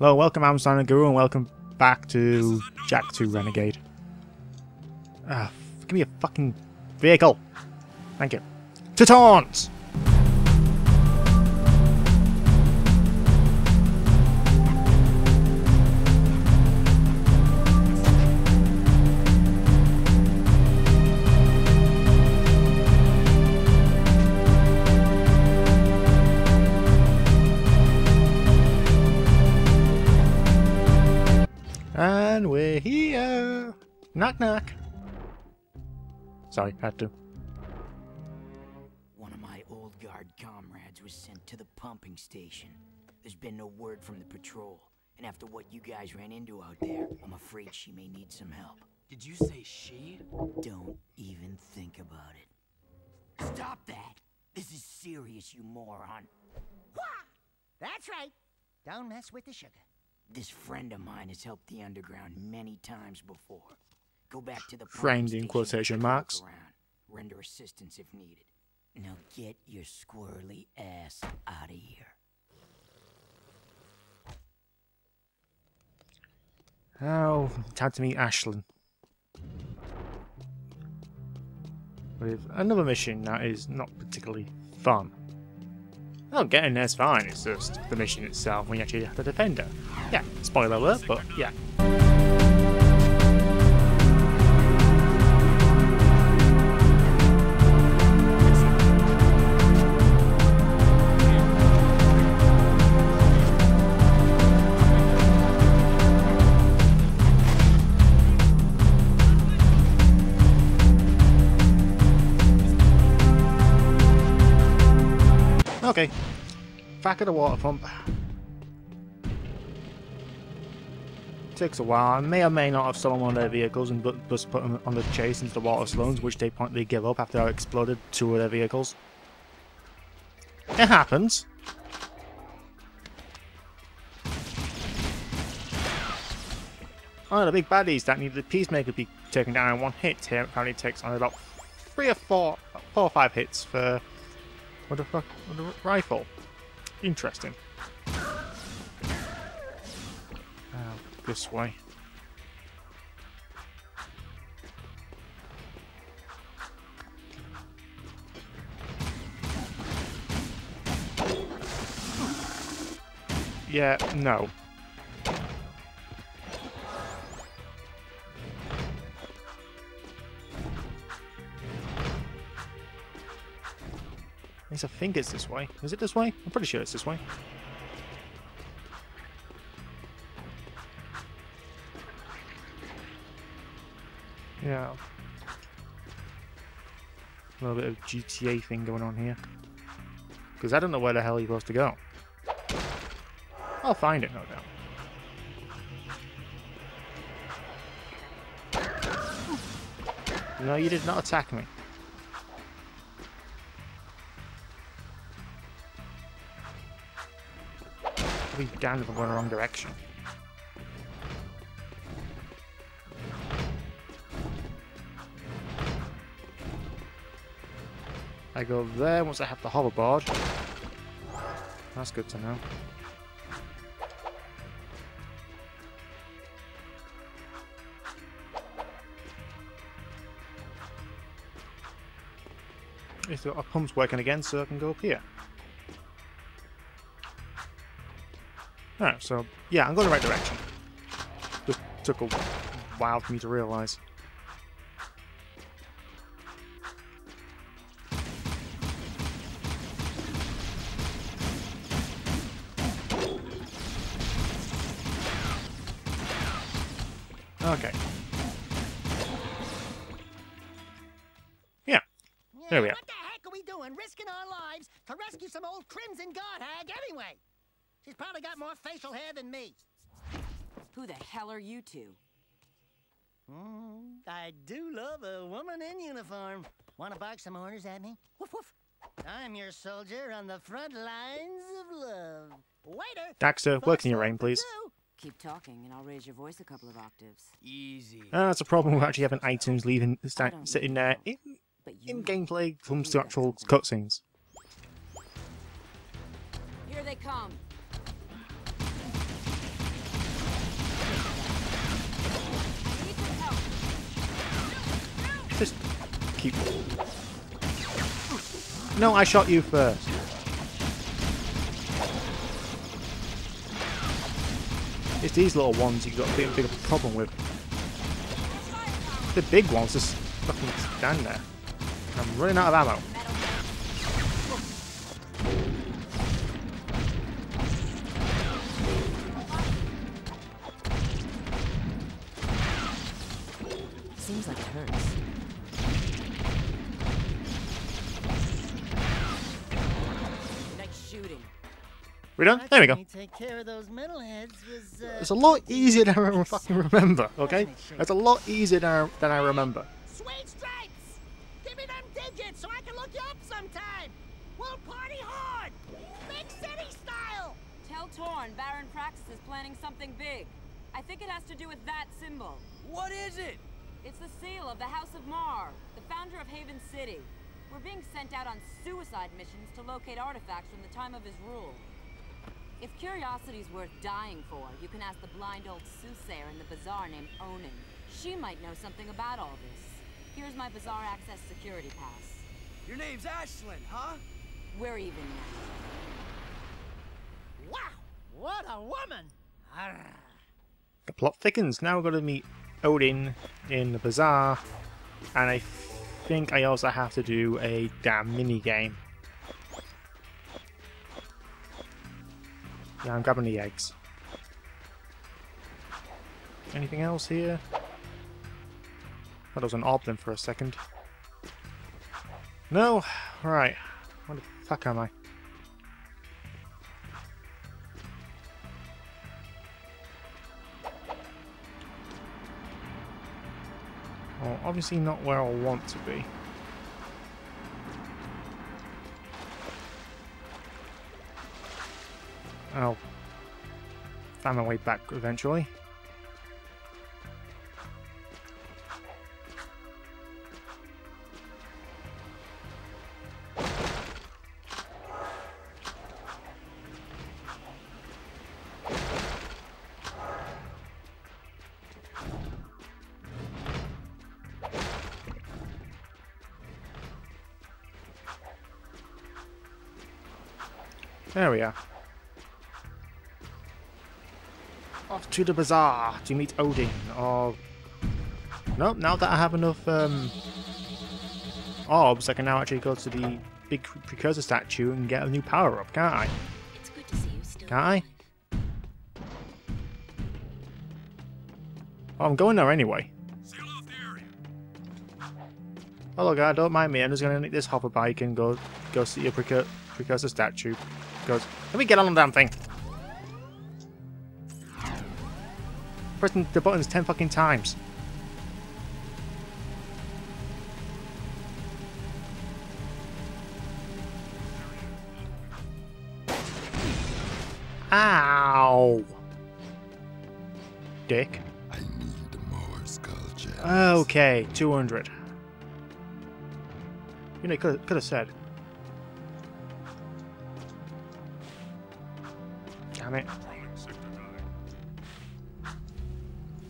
Hello, welcome, I'm Sonic Guru, and welcome back to Jak 2 Renegade. Ah, give me a fucking vehicle. Thank you. Titans! And Knock knock. Sorry, had to. One of my old guard comrades was sent to the pumping station. There's been no word from the patrol. And after what you guys ran into out there, I'm afraid she may need some help. Did you say she? Don't even think about it. Stop that! This is serious, you moron. That's right. Don't mess with the sugar. This friend of mine has helped the underground many times before. Go back to the Framed in quotation take a look marks. Render assistance if needed. Now get your squirrely ass out of here. Oh, time to meet Ashelin. With another mission that is not particularly fun. Oh, getting there's fine, it's just the mission itself when you actually have to defend her. Yeah, spoiler alert, but yeah. Okay, back at the water pump. Takes a while. I may or may not have stolen one of their vehicles and just put them on the chase into the water saloons, which they promptly give up after I exploded two of their vehicles. It happens. Oh, the big baddies that need the peacemaker be taken down in one hit here apparently takes on about three or four, four or five hits for what the fuck? With a rifle. Interesting. Oh, this way. Yeah, no. I think it's this way. Is it this way? I'm pretty sure it's this way. Yeah. A little bit of GTA thing going on here. Because I don't know where the hell you're supposed to go. I'll find it, no doubt. No, you did not attack me. I'll be damned if I'm going the wrong direction. I go there once I have the hoverboard. That's good to know. If the pump's working again, so I can go up here. Alright, so yeah, I'm going the right direction. Just took a while for me to realise. Okay. Yeah, There we are. What the heck are we doing risking our lives to rescue some old Crimson Guard hag anyway? She's probably got more facial hair than me. Who the hell are you two? Mm, I do love a woman in uniform. Want to bark some orders at me? Woof woof. I'm your soldier on the front lines of love. Waiter! Daxter, box work in your number aim, please. Keep talking, and I'll raise your voice a couple of octaves. Easy. Uh, that's a problem with actually having items leaving I sta- don't sitting there in, But you in gameplay comes to actual cutscenes. Here they come. No, I shot you first. It's these little ones you've got a a problem with. The big ones just fucking stand there. I'm running out of ammo. Seems like it hurts. We done? There we go. Watching me take care of those metalheads was, uh, It's a lot easier than I fucking remember, okay? It's a lot easier than I, than I remember. Sweet stripes! Give me them digits so I can look you up sometime! We'll party hard! Big city style! Tell Torn Baron Praxis is planning something big. I think it has to do with that symbol. What is it? It's the seal of the House of Mar, the founder of Haven City. We're being sent out on suicide missions to locate artifacts from the time of his rule. If curiosity's worth dying for, you can ask the blind old soothsayer in the bazaar named Onin. She might know something about all this. Here's my bazaar access security pass. Your name's Ashelin, huh? We're even now. Wow! What a woman! Arrgh. The plot thickens. Now we're going to meet Onin in the bazaar. And I think I also have to do a damn mini game. Yeah, I'm grabbing the eggs. Anything else here? That was an oblin for a second. No? Right. Where the fuck am I? Well, obviously not where I want to be. I'll find my way back eventually. There we are. To the bazaar to meet Onin. Or nope. Now that I have enough um, orbs, I can now actually go to the big precursor statue and get a new power up, can't I? It's good to see you still. Can't I? Oh, I'm going there anyway. Oh look, I don't mind me. I'm just gonna nick this hover bike and go go see your precur precursor statue. Goes. Let me get on the damn thing. Pressing the buttons ten fucking times. Ow! Dick. I need more sculptures. Okay, 200. You know, could could have said. Damn it.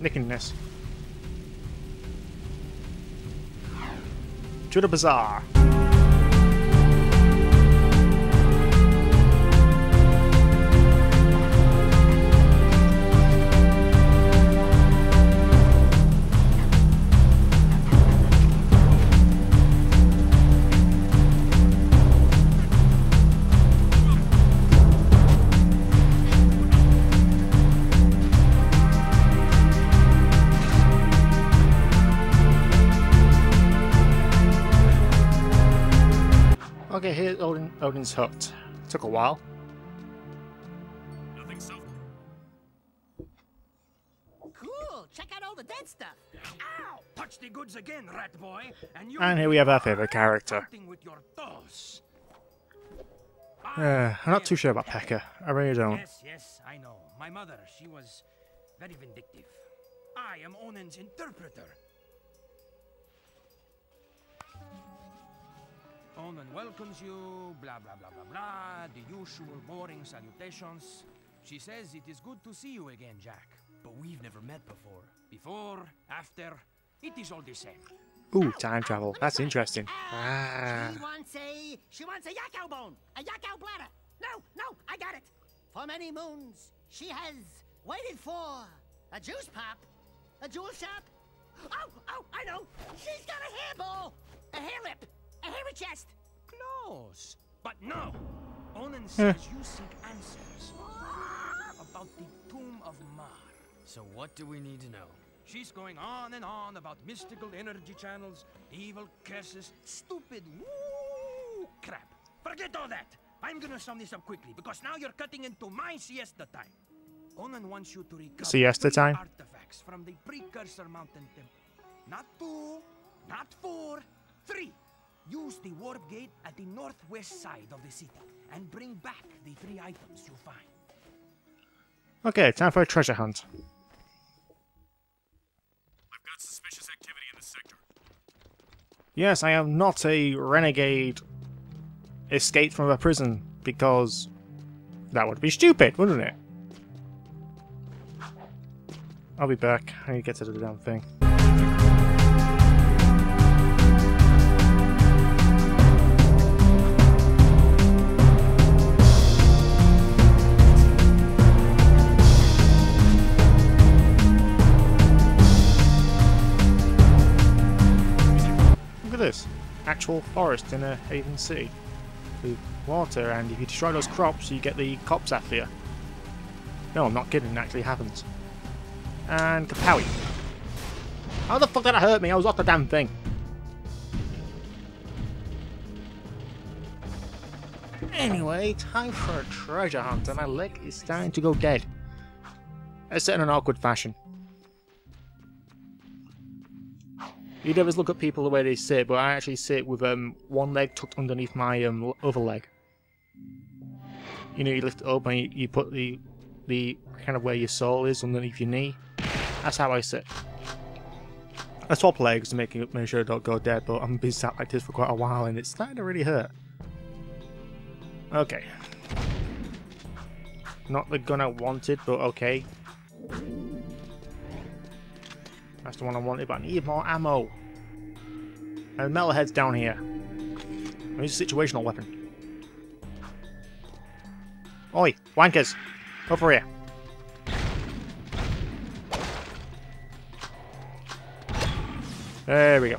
Nicking this. To the bazaar. Okay, here's Onin, Onin's hut. Took a while. Cool! Check out all the dead stuff! Ow! Touch the goods again, rat boy. And you And here we have our favourite character. Something with your toes. Uh, I'm not too sure about Pecker. I really don't. Yes, yes, I know. My mother, she was very vindictive. I am Onin's interpreter. Onin welcomes you, blah blah blah blah blah, the usual boring salutations. She says it is good to see you again, Jak. But we've never met before. Before, after, it is all the same. Ooh, time travel. That's interesting. Ah. She wants a. She wants a yakow bone. A yakow bladder. No, no, I got it. For many moons, she has waited for a juice pop, a jewel shop. Oh, oh, I know. She's got a hairball, a hair lip, a hairy chest. Close. But no. Onin says you seek answers about the Tomb of Mar. So what do we need to know? She's going on and on about mystical energy channels, evil curses, stupid woo crap. Forget all that. I'm gonna sum this up quickly because now you're cutting into my siesta time. Onin wants you to recover Siesta time? artifacts from the precursor mountain temple. Not two, not four, three. Use the warp gate at the northwest side of the city and bring back the three items you find. Okay, time for a treasure hunt. I've got suspicious activity in the sector. Yes, I am not a renegade escaped from a prison because that would be stupid, wouldn't it? I'll be back. I need to get to the damn thing. Actual forest in a Haven City. With water, and if you destroy those crops, you get the cops after you. No, I'm not kidding, it actually happens. And Kapowie. How the fuck did that hurt me? I was off the damn thing. Anyway, time for a treasure hunt, and my leg is starting to go dead. Set in an awkward fashion. You never look at people the way they sit, but I actually sit with um one leg tucked underneath my um other leg. You know, you lift it up and you, you put the the kind of where your sole is underneath your knee. That's how I sit. I swap legs to make, it, make sure I don't go dead, but I've been sat like this for quite a while and it's starting to really hurt. Okay. Not the gun I wanted, but okay. That's the one I wanted, but I need more ammo. And metalhead's down here. I need a situational weapon. Oi, wankers! Over here. There we go.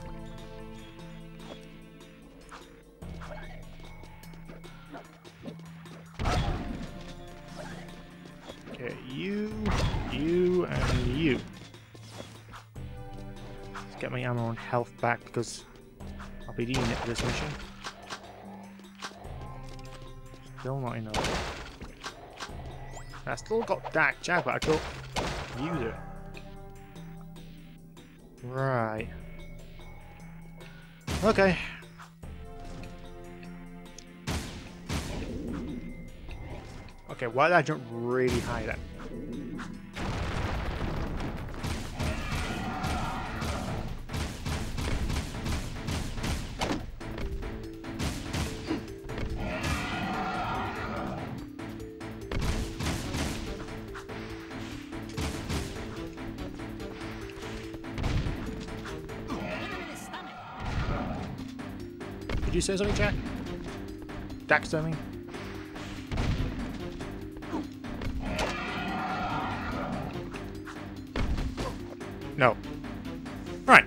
Okay, you, you, and you. Get my ammo and health back because I'll be needing it for this mission. Still not enough. I still got Dark Jak, but I can't use it. Right. Okay. Okay, why did I jump really high then? Did you say something, Jak? Dax, I mean? No. Right.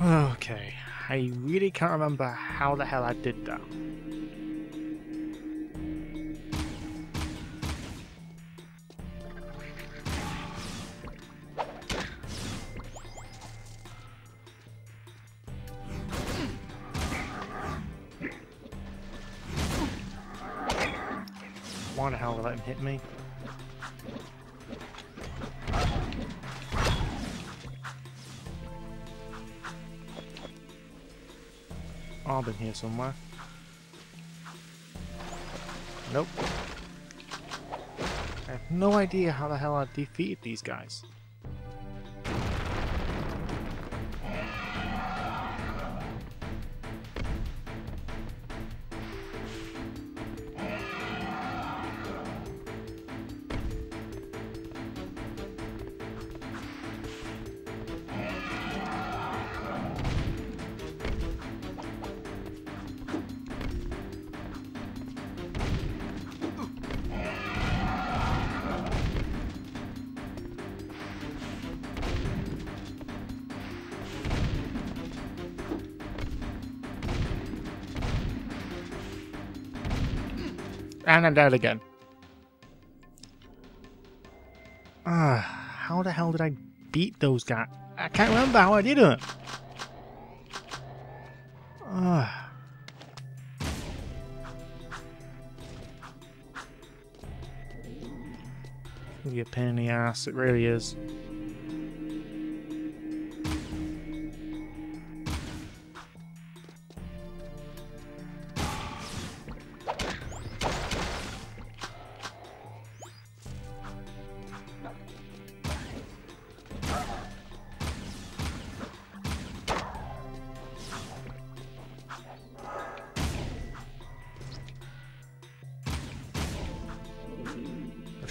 Okay. I really can't remember how the hell I did that. Why the hell let him hit me? I've been here somewhere. Nope. I have no idea how the hell I defeated these guys. And I'm dead again. Ah, how the hell did I beat those guys? I can't remember how I did it. Ah. Be a pain in the ass, it really is.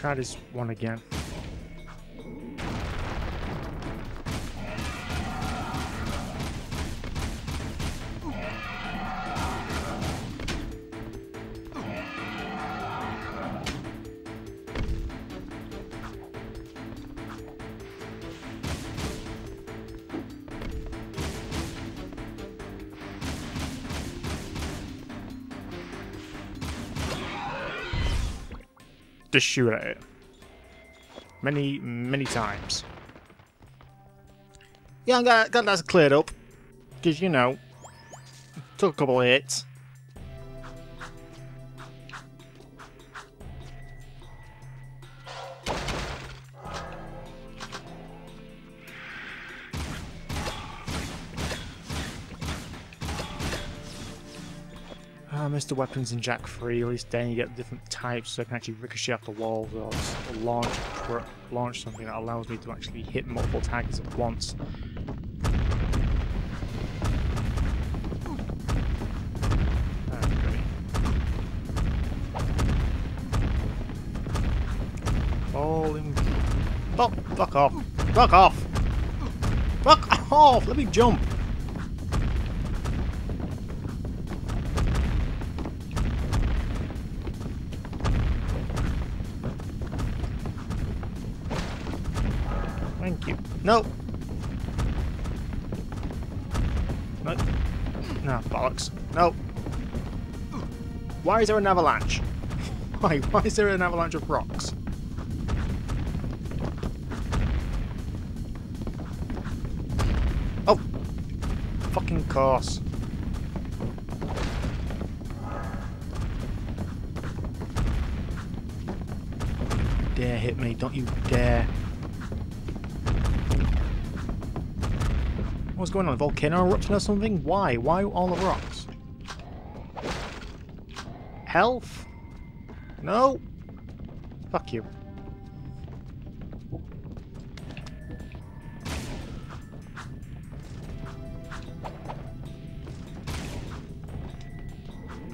Try this one again. Just shoot at it. Many, many times. Yeah, I got, that cleared up. Because, you know, took a couple of hits. Uh, Mr. Weapons in Jak 3, at least then you get different types so I can actually ricochet off the walls or launch, launch something that allows me to actually hit multiple targets at once. Oh, fuck off. Fuck off. Fuck off. Let me jump. Thank you. No. No. No, bollocks. No. Why is there an avalanche? Why? Why is there an avalanche of rocks? Oh! Fucking course. Dare hit me, don't you dare. What's going on? A volcano eruption or something? Why? Why all the rocks? Health? No? Fuck you.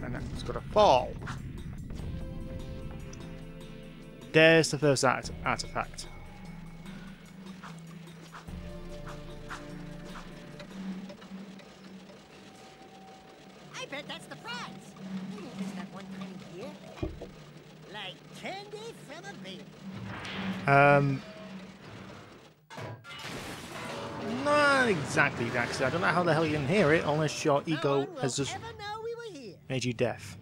And then it's to fall. There's the first art artifact. Um, not exactly, Daxter. I don't know how the hell you didn't hear it, unless your ego will has just we made you deaf.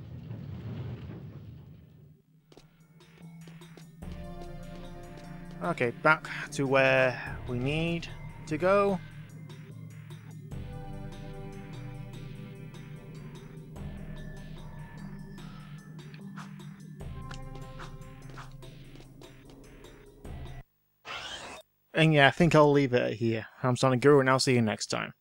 Okay, back to where we need to go. And yeah, I think I'll leave it here. I'm Sonic Guru, and I'll see you next time.